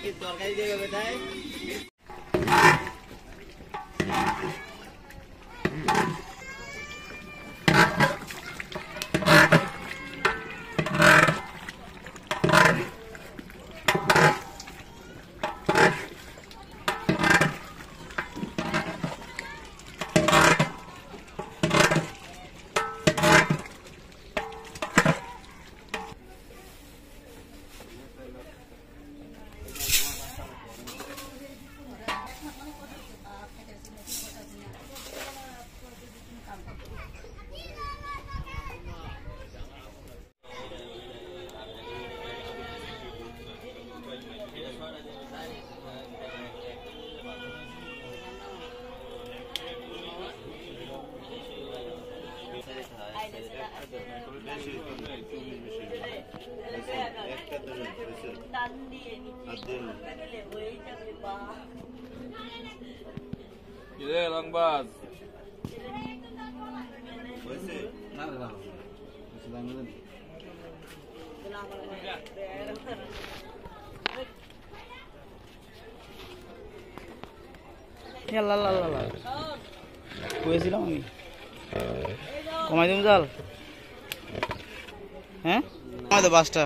কি তরকারি দেবে বেটায় টান দিয়ে নিচে গেলে হয়ে যাবে বা কিরে রংবাজ আল্লাহ আল্লাহ আল্লাহ কয়েছিলাম আমি কমাই দিম জাল হ্যাঁ কমাই দাও বাসটা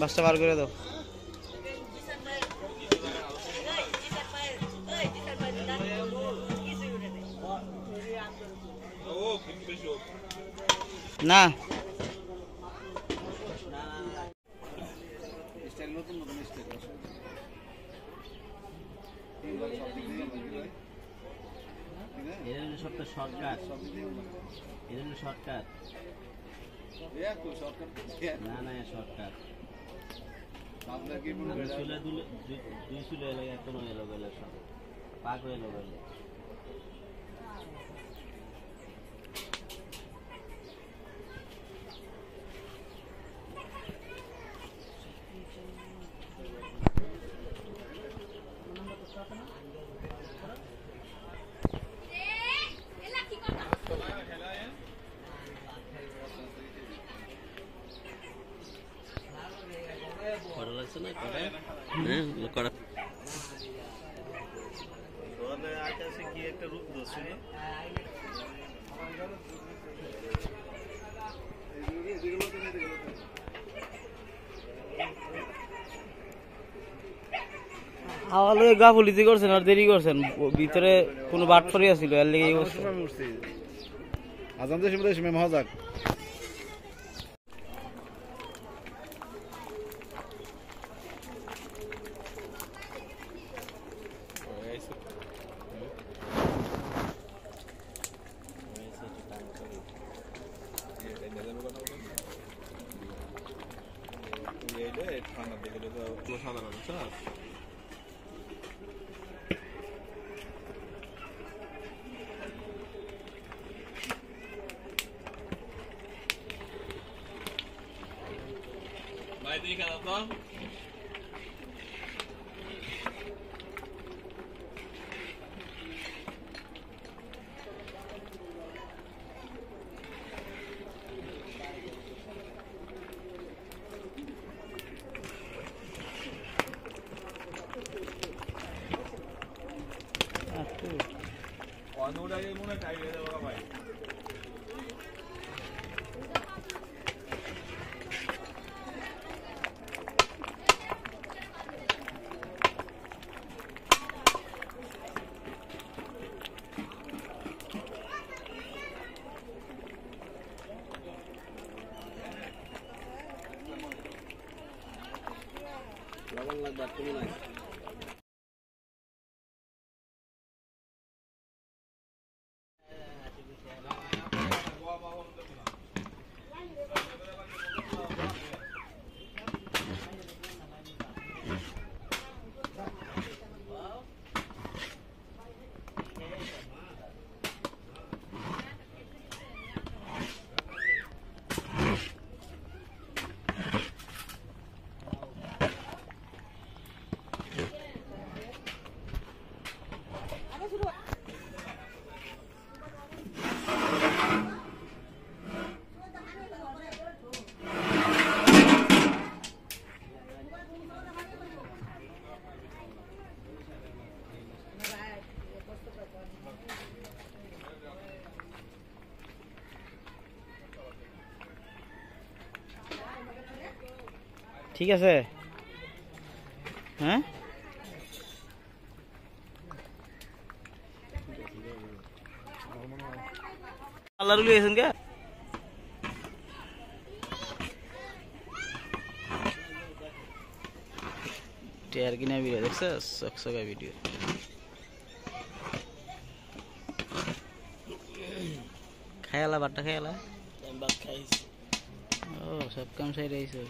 বাসটা বার করে দাও। না। শর্টকাট। না না শর্টকাট। দুই চুলে দুই- দুই চুলে এলাকা এখনও এলো গেলে সব। পাক হয়ে এলো গেলে কড়া লাগছে কড়া হ্যাঁ কড়া কি একটা রূপ ধরছিল আওয়ালো গা ফুলিতে করছেন আর দেরি করছেন। ভিতরে কোনো বাট ফরি আছিল এর লেগে আজান দেশে মহাজাক। Liga da Dó. Cuando una hay una caída. ঠিক আছে হ্যাঁ আল্লাহ রুলি গেছেন কে টেয়ার কিনা ভিডিও দেখছ চকচকা ভিডিও খায়ালা বাট্টা খায়ালা ভাত খাইছি ও সব কাম সাই রয়েছে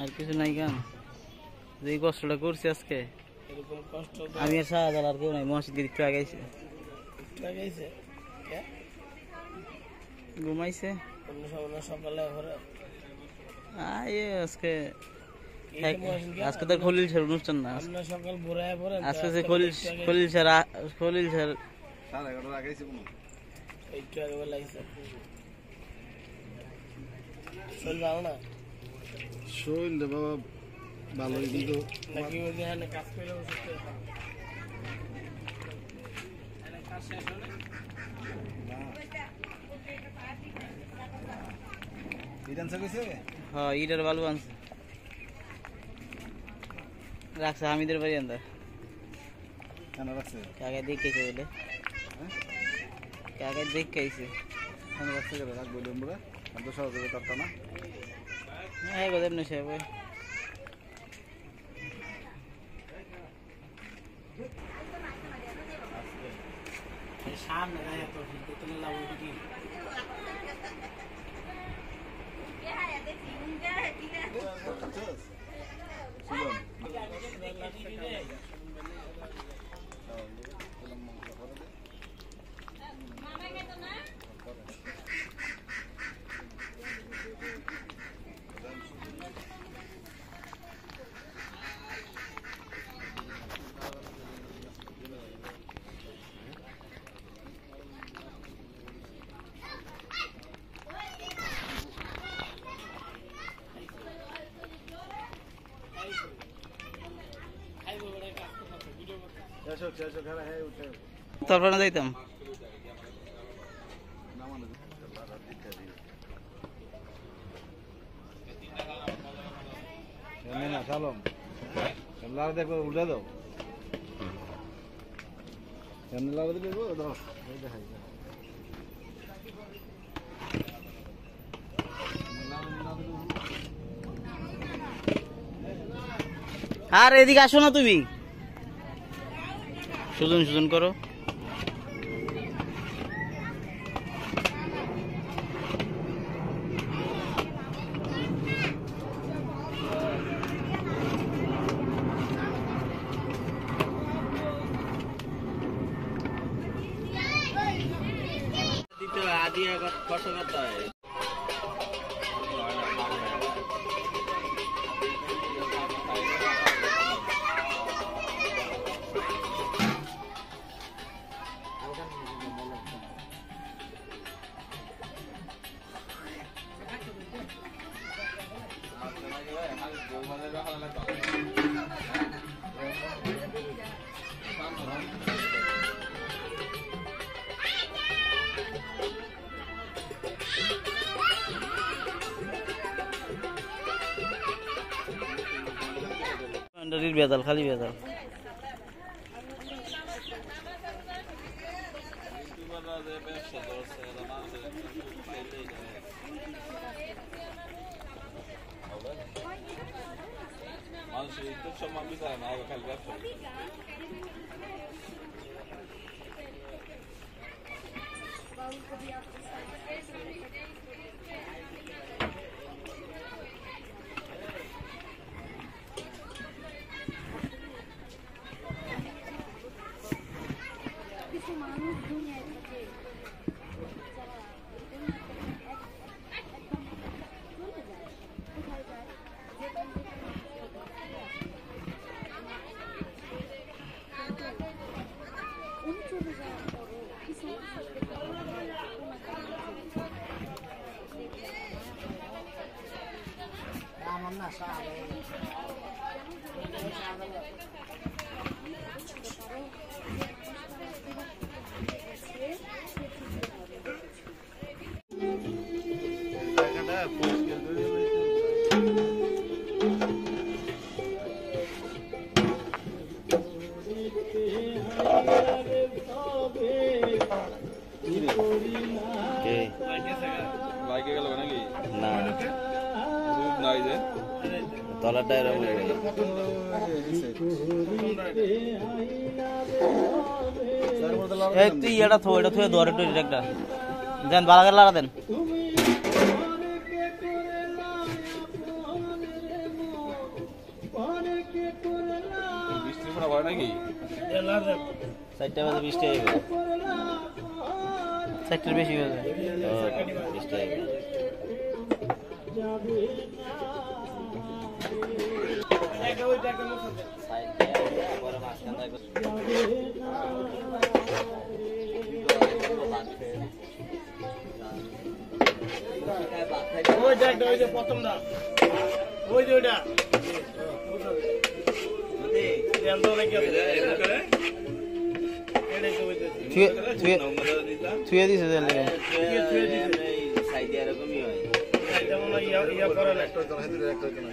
আর কিছু নাই কাম যে কষ্টটা করছি আজকে এরকম কষ্ট তো আমি আর শাহজাল আর কেউ নাই মসজিদ একটু আগাইছে। ঘুমাইছে। সকালে আজকে? আজকে তো খলিল স্যার অনুষ্ঠান না। আজকে যে খলিল খলিল স্যার খলিল স্যার সাড়ে এগারোটা আগাইছি কোনো? একটু আগে লাগছে না। শরীর বাবা ভালোই কিন্তু হ্যাঁ ইটার বালু আনছে। রাখছে হামিদের বাড়ি আন্দা কেন রাখছে? কাকে দেখেছে বলে? কাকে দেখেছে? কেন রাখছে রাখব আমরা আমি তো পারতাম না। হ্যাঁ গো দেবনে সে ভাই সামনে যায় তো তুমি লাভ কি এসো এসো খেলা হ্যাঁ উঠে তারপরে না যাইতাম? না চালম লাল দেখো উল্টে দাও এমনি লাল দেখব দাও দেখাই। আর এদিকে আসো না তুমি। সুজন সুজন করো। আদি খরচ করতে হয়। বেদাল খালি বেদাল মানুষের ইজ্জত সম্মান বিচারে না আগে খালি ব্যবসা করে। কিছু বাইকে গেল নাকি না। রূপ নাই যে তলাটা এরকম এই তুই এটা থো এটা থুয়ে দোয়ারে টুয়ে একটা। দেন বালাগার লাগা দেন। হয় নাকি? চারটা বাজে বৃষ্টি গেল। চারটের বেশি হয়ে যায় ও, বৃষ্টি হয়ে গেল থুয়ে থুয়ে থুয়ে দিছে লেগে সাইডে এরকমই হয় একটা হইতো না, হেতুরে একটা হইতো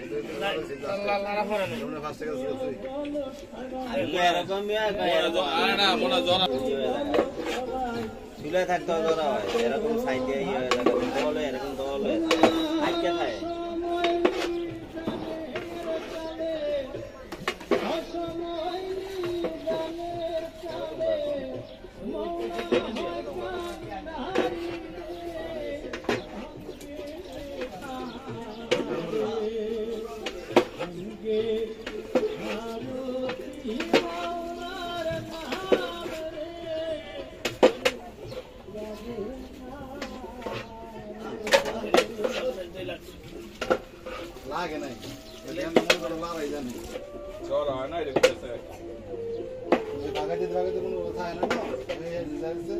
বাগাইতে কোনো কথা হয় না তো?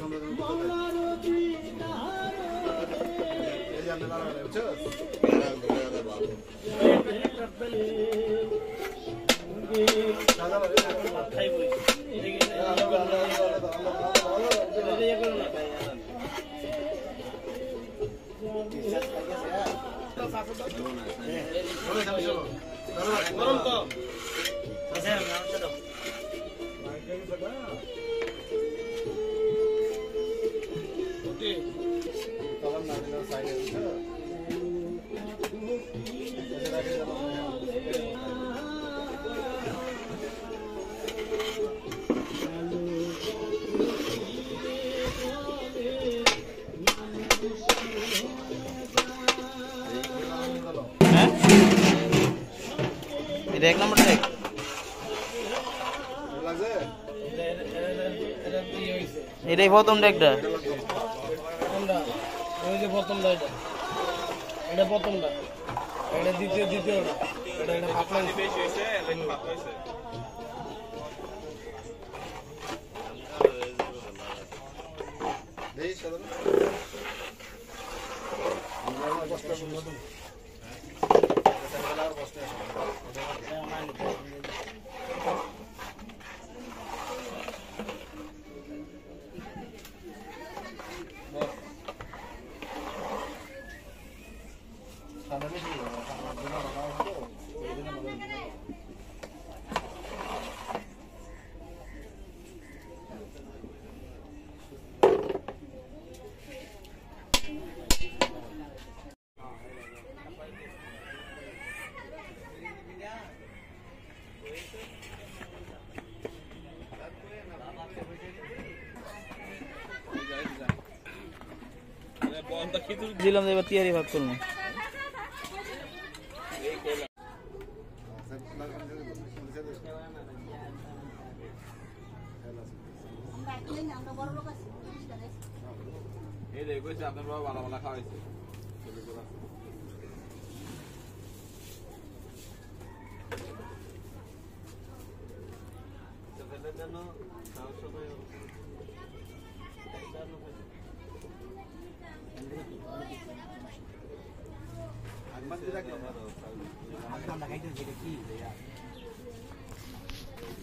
ওই এটা এক নম্বর লাগছে? এটাই প্রথম ডেকটা প্রথমটা এটা। এটা প্রথমটা এটা দ্বিতীয় দ্বিতীয়টা এটা এটা পাতলা। বেশি হয়েছে লাইন হয়েছে দিলাম এবার তিয়ারি ভাগ করলাম এই দেখো কইছে আপনার বাবা ভালো ভালো খাওয়াইছে আগমাত্রা প্রাইভেট সেক্টরে নেবেন না ব্যবসা সর